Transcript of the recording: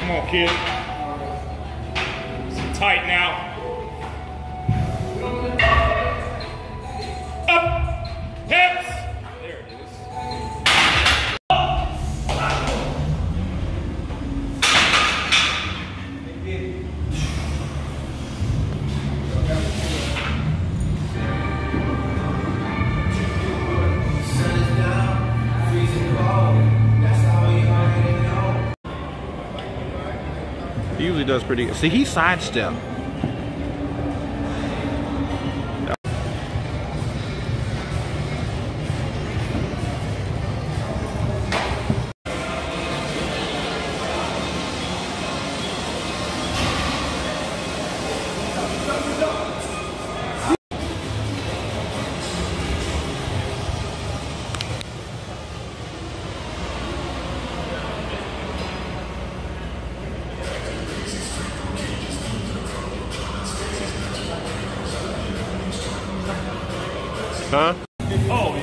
Come on, kid. Tight now. He usually does pretty good. See, he sidestep. Huh? Oh.